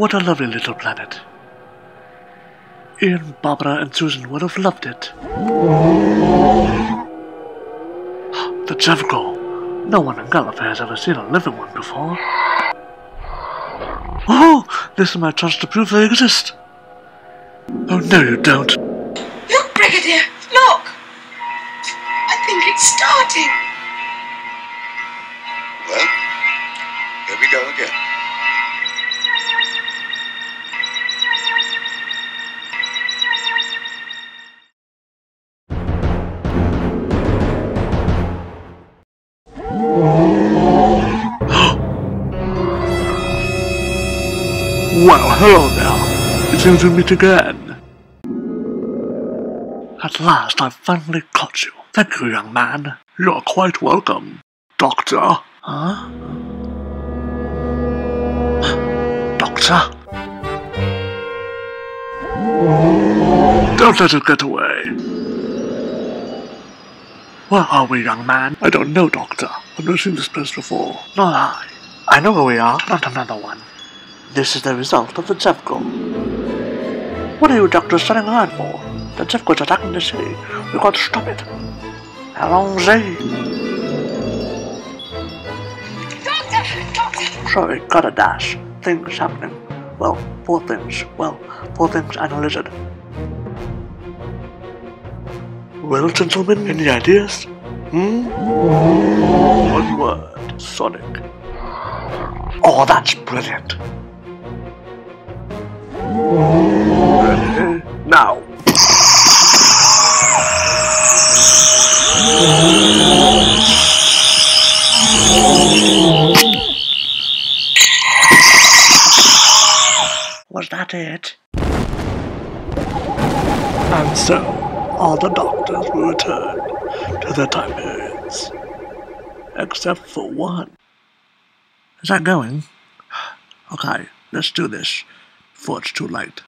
what a lovely little planet. Ian, Barbara, and Susan would have loved it. The Jevgor. No one in Gallifrey has ever seen a living one before. Oh, this is my chance to prove they exist. Oh, no, you don't. Look, Brigadier, look! I think it's starting. Well, here we go again. Well, hello there. It seems we meet again. At last, I've finally caught you. Thank you, young man. You're quite welcome. Doctor? Huh? Doctor? Don't let it get away. Where are we, young man? I don't know, Doctor. I've never seen this place before. Nor I. I know where we are, not another one. This is the result of the Jevgor. What are you doctors standing around for? The Jevgor's attacking the city. We've got to stop it. Allons-y. Doctor! Doctor! Sorry, got a dash. Things happening. Well, poor things. Well, poor things and a lizard. Well, gentlemen, any ideas? Hmm? One word. Sonic. Oh, that's brilliant. Ready? Now. Was that it? And so, all the doctors were returned to their time periods. Except for one. Is that going? Okay, let's do this it's too late.